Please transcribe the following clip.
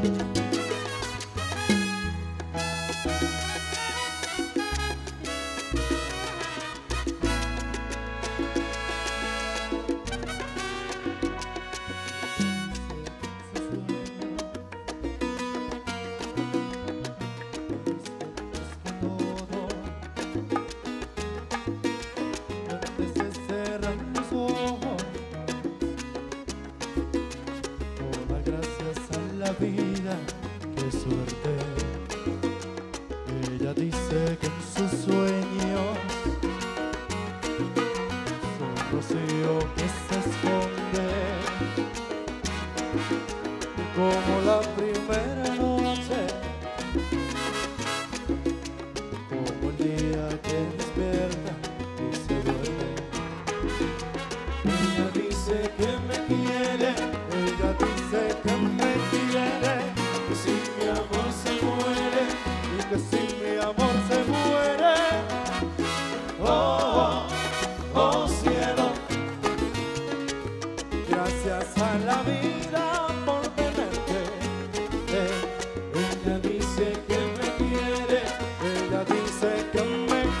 Bye. vida, qué suerte. Ella dice que en sus sueños es un rocío que se esconde. Como la primera noche mi amor se muere, y que sin mi amor se muere. Oh, oh, oh cielo, gracias a la vida.